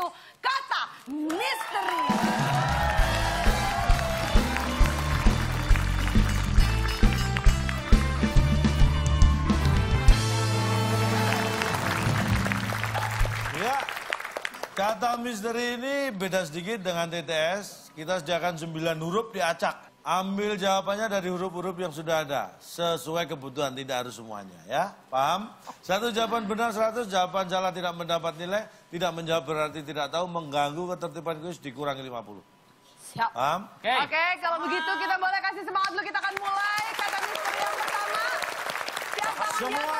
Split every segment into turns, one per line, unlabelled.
yaitu kata misteri.
Ya, kata misteri ini beda sedikit dengan TTS. Kita sediakan 9 huruf diacak. Ambil jawabannya dari huruf-huruf yang sudah ada. Sesuai kebutuhan, tidak harus semuanya. ya Paham? Satu jawaban benar 100, jawaban salah tidak mendapat nilai. Tidak menjawab berarti tidak tahu, mengganggu ketertiban kuis dikurangi 50.
Siap.
Paham?
Oke, kalau begitu kita boleh kasih semangat dulu. Kita akan mulai kata misteri yang pertama. Siapa
Semua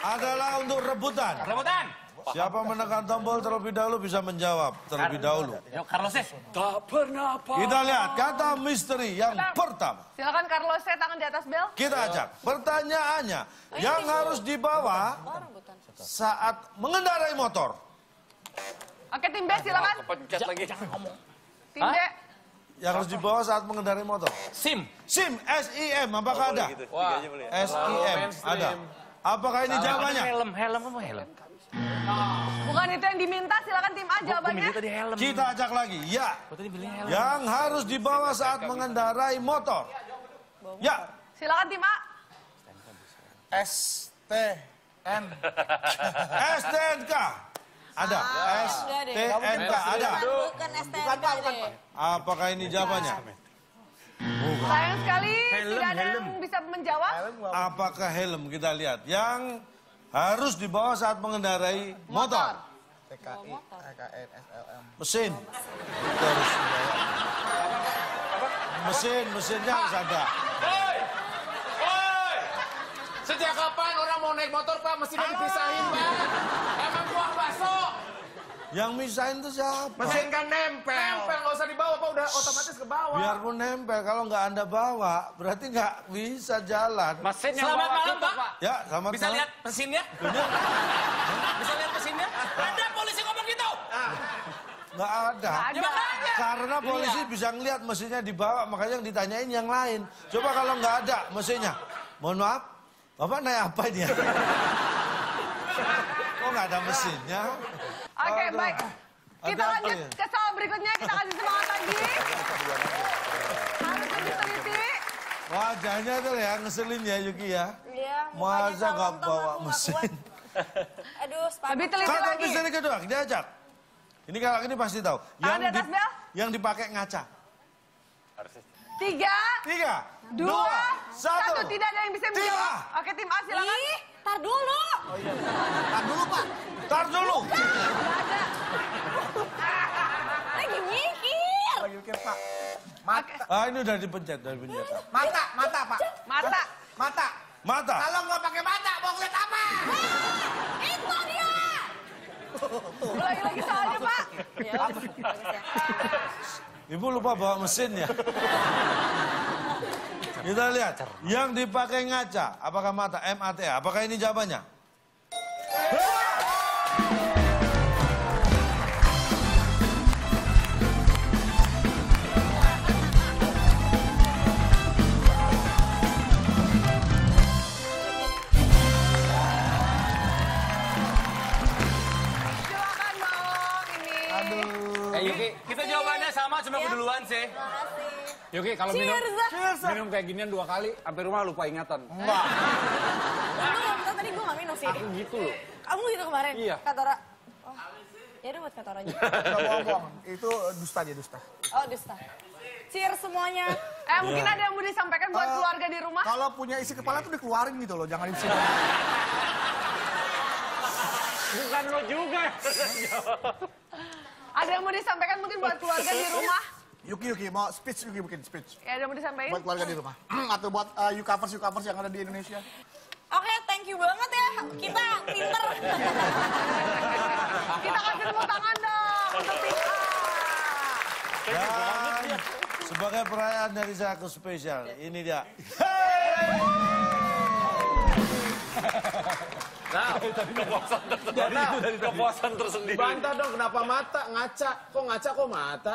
adalah untuk rebutan.
Rebutan.
Siapa menekan tombol terlebih dahulu bisa menjawab terlebih dahulu.
Carlos ya. Tak pernah apa.
Kita lihat kata misteri yang pertama.
Silakan Carlos, saya tangan di atas bel.
Kita ajak. Pertanyaannya, yang harus dibawa saat mengendarai motor.
Oke, tim B silakan.
Kepencet lagi.
Tim B.
Yang harus dibawa saat mengendarai motor.
Sim.
SIM, S-I-M, apakah ada?
Wah.
S-I-M, ada. Apakah ini jawabannya?
Helm, helm apa helm?
Bukan itu yang diminta, silakan tim A jawabannya.
tadi helm.
Kita ajak lagi. Ya. Yang harus dibawa saat mengendarai motor. Ya.
Silakan tim A.
S T N
STNK. Ada. STNK ada.
Bukan STNK deh.
Apakah ini jawabannya?
Sayang sekali tidak ada yang bisa menjawab.
Apakah helm kita lihat yang harus dibawa saat mengendarai motor?
T K I K N S L M
Mesin. Dibawa. Mesin, mesinnya harus ada.
Woi! Woi! Sejak kapan orang mau naik motor, Pak, mesinnya dipisahin, Pak? Emang kuah bakso?
Yang misahin itu siapa?
Mesin kan nempel. Nempel, nggak usah dibawa, Pak. Udah otomatis ke bawah.
Biarpun nempel, kalau nggak anda bawa, berarti nggak bisa jalan.
Mesin yang
Selamat
bawa
malam,
kita,
Pak.
Ya, selamat
Bisa
malam.
lihat mesinnya? Bisa lihat mesinnya? Ada polisi ngomong gitu.
Nggak ada.
Nggak ada.
Makanya.
Karena polisi bisa ngelihat mesinnya dibawa, makanya yang ditanyain yang lain. Coba kalau nggak ada mesinnya, mohon maaf, bapak naik apa ini ya? Kok nggak ada mesinnya?
Oke, baik. Kita lanjut
ya?
ke soal berikutnya. Kita kasih semangat lagi. Harus lebih teliti.
Wajahnya tuh ya ngeselin ya Yuki ya.
Iya.
Masa nggak
kalau
bawa mesin?
Aduh, sepatu.
Lebih teliti
Kata
lagi.
misteri kedua, diajak. Ini kalau ini pasti tahu.
Tangan di atas, Bel.
yang dipakai ngaca.
Tiga,
Tiga,
dua,
satu.
satu. Tidak ada yang bisa menjawab. Oke, tim A silakan.
Ih, tar dulu.
Tar dulu Pak
Tar dulu
mikir.
Lagi mikir Pak Mata
Ah ini udah dipencet, udah dipencet.
Mata Mata Pak
Mata.
Mata
Mata.
Kalau nggak pakai mata mau ngeliat apa?
Itu dia.
Ulangi lagi soalnya, Pak.
Ya, ya.
Ibu lupa bawa mesin ya. Kita lihat, yang dipakai ngaca, apakah mata? M-A-T-A, apakah ini jawabannya?
Silakan
keduluan sih.
Makasih.
Yuki, kalau minum,
Cheers.
minum kayak ginian dua kali, sampai rumah lupa ingatan.
Lu nggak minum tadi gue nggak minum sih.
Aku gitu loh.
Kamu gitu kemarin?
Iya.
Katora. Oh. Ya udah buat Katora aja.
Nggak bohong-bohong Itu dusta dia dusta
Oh, dusta. Cheers semuanya.
Eh, mungkin ada yang mau disampaikan buat
Eh,
keluarga di rumah?
Kalau punya isi kepala tuh dikeluarin gitu loh Jangan disimpan
Bukan lo juga.
Ada yang mau disampaikan mungkin buat keluarga di rumah?
Yuki Yuki mau speech Yuki bikin speech
Ya, ada yang mau disampaikan?
buat keluarga di rumah atau buat uh, you covers you covers yang ada di Indonesia
Oke, thank you banget ya. Kita pinter.
Kita kasih tepuk tangan dong untuk tim A.
Dan sebagai perayaan dari saya aku spesial, ini dia.
Nah, kepuasan tersendiri. kepuasan tersendiri.
Bantah dong kenapa mata ngaca? Kok ngaca kok mata?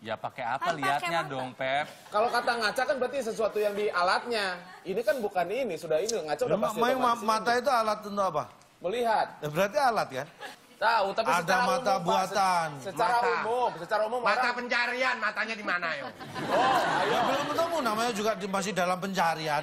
Ya pakai apa
Kan
liatnya dong, Pep.
Kalau kata ngaca kan berarti sesuatu yang di alatnya. Ini kan bukan ini, sudah ini ngaca udah
Ma-
pasti
ma-
otomatis
mata itu alat untuk apa?
melihat.
Ya, berarti alat kan?
Tahu, tapi
Ada
secara
mata
umum, Pak.
buatan.
Se- Secara
Mata.
umum, secara umum
Mata
orang
pencarian, matanya di mana yo?
Ya belum ketemu, namanya juga di- masih dalam pencarian.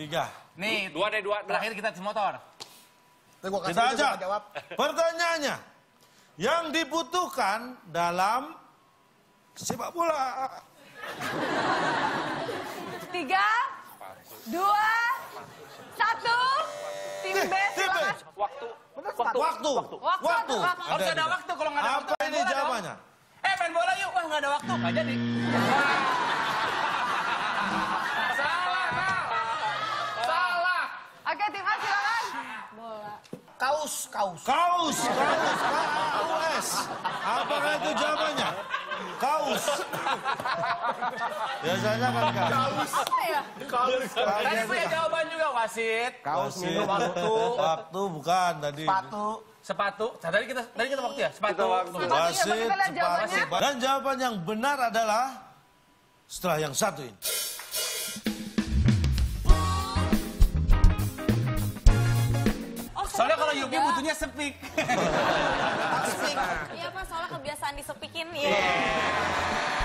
Tiga.
Nih, dua deh dua. Terakhir kita tes motor.
Nanti gua kasih
Kita aja.
jawab.
Pertanyaannya, yang dibutuhkan dalam sepak bola.
Tiga, dua, satu. Tim B
Tim B.
silakan.
Waktu.
Waktu. Waktu.
Waktu.
Harus ada waktu kalau nggak ada waktu.
Apa
main
ini jawabannya?
Eh main bola yuk. Wah nggak ada waktu. Nggak jadi.
Kaus, kaus.
Kaus, kaus, K-A-U-S. Apakah itu jawabannya? Kaus. Biasanya kan kaus.
Apa ya?
Tadi punya jawaban juga wasit.
Kaus minum waktu. Waktu bukan tadi.
Sepatu.
Sepatu. Tadi kita tadi kita waktu ya. Sepatu.
Wasit,
kita lihat jawabannya.
sepatu. Dan jawaban yang benar adalah setelah yang satu ini.
Kalau
juga.
Yuki butuhnya sepik.
Iya, Pak, soalnya kebiasaan disepikin. Iya.